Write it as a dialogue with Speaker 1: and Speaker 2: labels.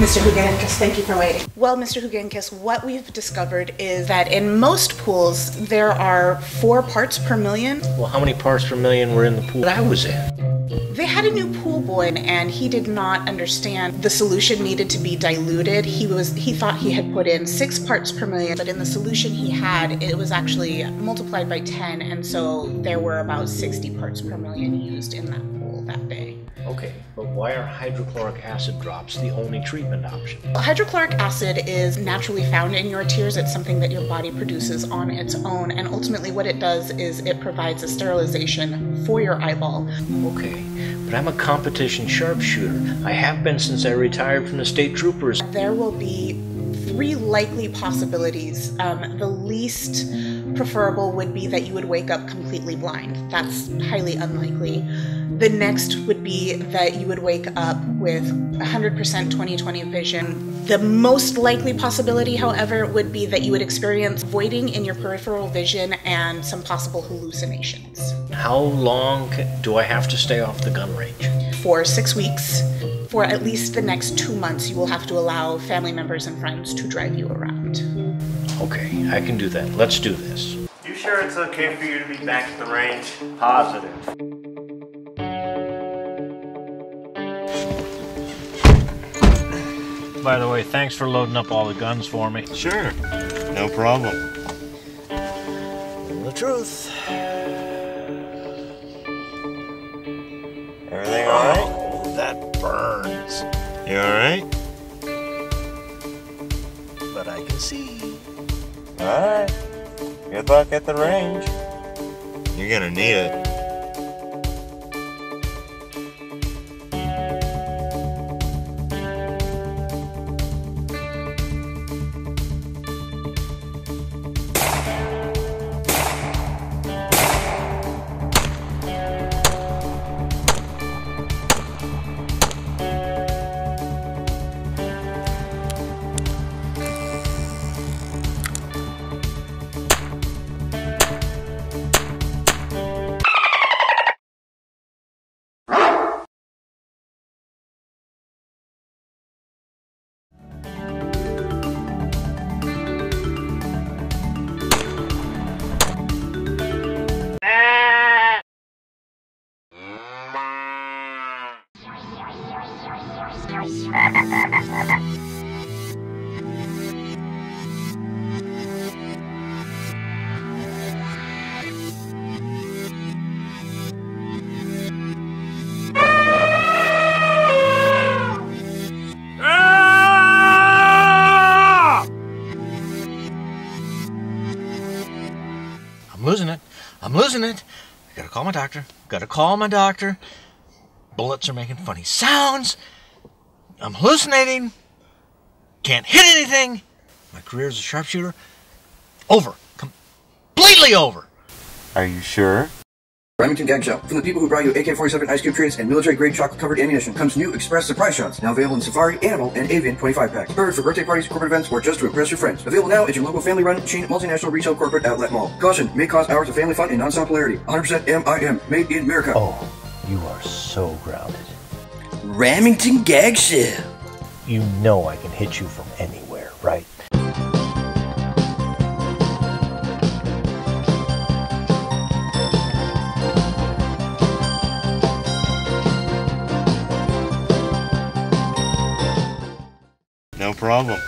Speaker 1: Mr. Hugankis, thank you for waiting. Well, Mr. Hugankis, what we've discovered is that in most pools, there are four parts per million.
Speaker 2: Well, how many parts per million were in the pool that I was in?
Speaker 1: They had a new pool boy and he did not understand the solution needed to be diluted. He was he thought he had put in 6 parts per million, but in the solution he had, it was actually multiplied by 10 and so there were about 60 parts per million used in that pool that day.
Speaker 2: Okay, but why are hydrochloric acid drops the only treatment option?
Speaker 1: Well, Hydrochloric acid is naturally found in your tears. It's something that your body produces on its own, and ultimately, what it does is it provides a sterilization for your eyeball.
Speaker 2: Okay, but I'm a competition sharpshooter. I have been since I retired from the state troopers.
Speaker 1: There will be three likely possibilities. Um, the least preferable would be that you would wake up completely blind. That's highly unlikely. The next would be that you would wake up with 100% 20/20 vision. The most likely possibility, however, would be that you would experience voiding in your peripheral vision and some possible hallucinations.
Speaker 2: How long do I have to stay off the gun range?
Speaker 1: For six weeks. For at least the next two months, you will have to allow family members and friends to drive you around.
Speaker 2: Okay, I can do that. Let's do this.
Speaker 3: You sure it's okay for you to be back at the range?
Speaker 2: Positive. By the way, thanks for loading up all the guns for me.
Speaker 3: Sure, no problem.
Speaker 2: The truth.
Speaker 3: Everything alright?
Speaker 2: Oh, that burns.
Speaker 3: You alright?
Speaker 2: But I can see.
Speaker 3: Alright. Good luck at the range. You're gonna need it. Ah!
Speaker 2: I'm losing it. I'm losing it. I gotta call my doctor. Gotta call my doctor. Bullets are making funny sounds. I'm hallucinating. Can't hit anything. My career as a sharpshooter over. Completely over.
Speaker 3: Are you sure?
Speaker 4: Remington Gag Shop. From the people who brought you AK-47 ice cube trays and military-grade chocolate-covered ammunition comes new Express Surprise Shots, now available in Safari, Animal, and Avian 25 packs. Perfect for birthday parties, corporate events, or just to impress your friends. Available now at your local family-run chain multinational retail corporate outlet mall. Caution, may cause hours of family fun and non-stop polarity. 100% MIM, made in America.
Speaker 2: Oh, you are so grounded.
Speaker 4: Remington Gag Shop.
Speaker 2: You know I can hit you from anywhere, right?
Speaker 3: No problem.